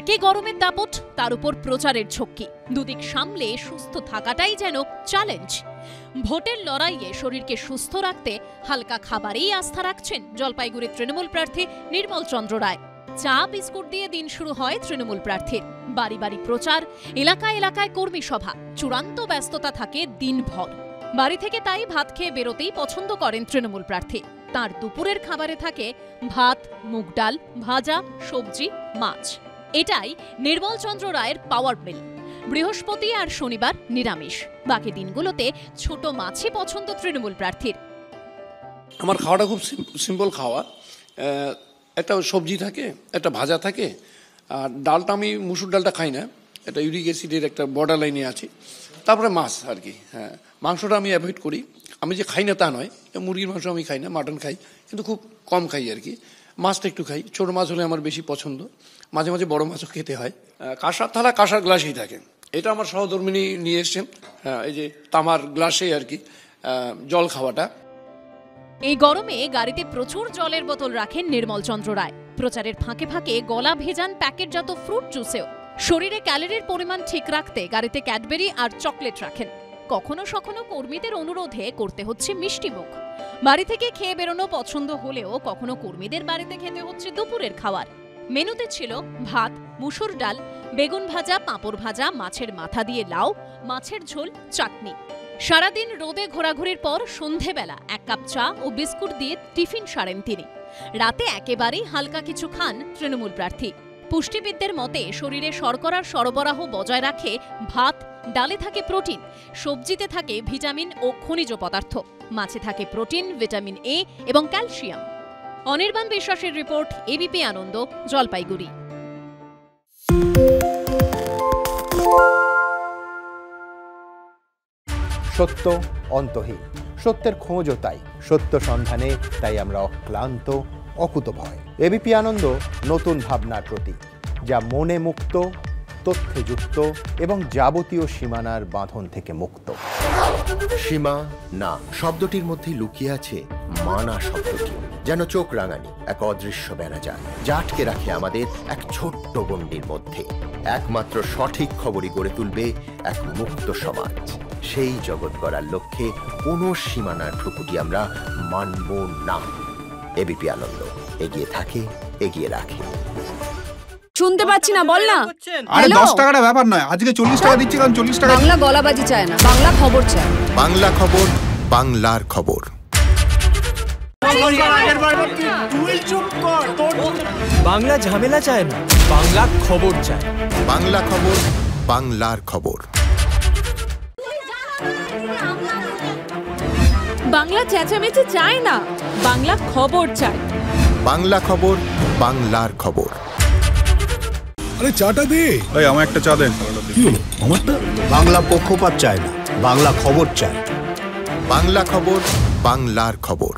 একে গরমের দাপট, তার উপর প্রচারের ঝক্কি। দুদিক সামলে সুস্থ থাকাটাই যেন চ্যালেঞ্জ ভোটের লড়াইয়ে শরীরকে সুস্থ রাখতে হালকা খাবারেই আস্থা রাখছেন জলপাইগুড়ির তৃণমূল প্রার্থী নির্মল চন্দ্র রায়। চা, বিস্কুট দিয়ে দিন শুরু হয় তৃণমূল প্রার্থীর। বাড়ি বাড়ি প্রচার, এলাকায় এলাকায় কর্মী সভা, চূড়ান্ত ব্যস্ততা থাকে দিনভর। বাড়ি থেকে তাই ভাত খেয়ে বেরোতেই পছন্দ করেন তৃণমূল প্রার্থী। তার দুপুরের খাবারে থাকে ভাত, মুগ ডাল, ভাজা, সবজি, মাছ। এটাই নির্মল চন্দ্র রায়ের পাওয়ার মিল বৃহস্পতি আর শনিবার নিরামিষ। বাকি দিনগুলোতে ছোট মাছই পছন্দ তৃণমূল প্রার্থীর। আমার খাওয়াটা খুব সিম্পল খাওয়া। একটা সবজি থাকে, একটা ভাজা থাকে, আর ডালটা আমি মুসুর ডালটা খাই না। এটা ইউরিক অ্যাসিডের একটা বর্ডার লাইনে আছে। তারপরে মাছ আর কি হ্যাঁ। মাংসটা আমি অ্যাভয়েড করি। আমি যে খাই না তা নয়। মুরগির মাংস আমি খাই না মাটন খাই। কিন্তু খুব কম খাই আর কি। মাছটা একটু খাই। ছোট মাছ হলে আমার বেশি পছন্দ। মাঝে মাঝে বড় মাছও খেতে হয়। কাঁসার থালা কাঁসার গ্লাসেই থাকে। এটা আমার সহধর্মিনী নিয়ে এসছেন। এই যে তামার গ্লাসে আর কি জল খাওয়াটা। এই গরমে গাড়িতে প্রচুর জলের বোতল রাখেন নির্মল চন্দ্র রায়। প্রচারের ফাঁকে ফাঁকে গলা ভেজান প্যাকেটজাত ফ্রুট জুসেও। শরীরে ক্যালোরির পরিমাণ ঠিক রাখতে গাড়িতে ক্যাডবেরি আর চকলেট রাখেন। কখনো সখনো কর্মীদের অনুরোধে করতে হচ্ছে মিষ্টি মুখ। বাড়ি থেকে খেয়ে বেরোনো পছন্দ হলেও কখনো কর্মীদের বাড়িতে খেতে হচ্ছে দুপুরের খাবার। মেনুতে ছিল ভাত, মুসুর ডাল, বেগুন ভাজা, পাঁপড় ভাজা, মাছের মাথা দিয়ে লাউ, মাছের ঝোল, চাটনি। সারাদিন রোদে ঘোরাঘুরির পর সন্ধেবেলা এক কাপ চা ও বিস্কুট দিয়ে টিফিন সারেন তিনি। রাতে একেবারেই হালকা কিছু খান তৃণমূল প্রার্থী। পুষ্টিবিদদের মতে, শরীরে শর্করার সরবরাহ বজায় রাখে ভাত, ডালে থাকে প্রোটিন, সবজিতে থাকে ভিটামিন ও খনিজ পদার্থ, মাছে থাকে প্রোটিন, ভিটামিন এ এবং ক্যালসিয়াম। অনির্বাণ বিশ্বাসের রিপোর্ট, এবিপি আনন্দ, জলপাইগুড়ি। সত্য অন্তহীন, সত্যের খোঁজও তাই, সত্য সন্ধানে তাই আমরা অক্লান্ত অকুতভয় এবিপি আনন্দ নতুন ভাবনার প্রতীক, যা মনে মুক্ত, তথ্যে যুক্ত এবং যাবতীয় সীমানার বাঁধন থেকে মুক্ত। সীমা না, শব্দটির মধ্যে লুকিয়ে আছে মানা শব্দটি, যেন চোখ রাঙানি, এক অদৃশ্য বেড়াজাল যা আটকে রাখে আমাদের এক ছোট্ট গণ্ডির মধ্যে। একমাত্র সঠিক খবরই গড়ে তুলবে এক মুক্ত সমাজ। সেই জগৎ গড়ার লক্ষ্যে কোনো সীমানার ঠুকুটি আমরা মানব না। এবিপি আনন্দ। এগিয়ে থাকে এগিয়ে রাখে। শুনতে পাচ্ছি না বল না। আরে Hello? দশ টাকাটা ব্যাপার নয় আজকে চল্লিশ টাকা দিচ্ছি কারণ চল্লিশ টাকা বাংলা গলাবাজি চায় না বাংলা খবর চায়। বাংলা খবর বাংলার খবর। বাংলা ঝামেলা চায় না বাংলা খবর চায়। বাংলা খবর বাংলার খবর। বাংলা চেঁচামেচি চায় না বাংলা খবর চায়। বাংলা খবর বাংলার খবর। আরে চাটা দে। এই আমার একটা চা দেন। কি হলো? আমারটা? বাংলা পক্ষপাত চায় না বাংলা খবর চায়। বাংলা খবর বাংলার খবর।